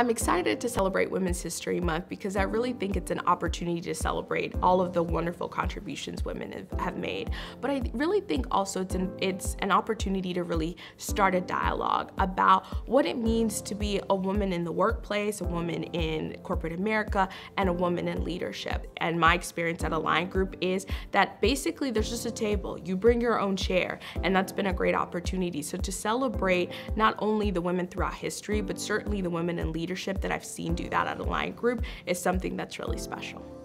I'm excited to celebrate Women's History Month because I really think it's an opportunity to celebrate all of the wonderful contributions women have, made. But I really think also it's an, it's an opportunity to really start a dialogue about what it means to be a woman in the workplace, a woman in corporate America, and a woman in leadership. And my experience at alliantgroup is that basically there's just a table. You bring your own chair, and that's been a great opportunity. So to celebrate not only the women throughout history, but certainly the women in leadership that I've seen do that at alliantgroup is something that's really special.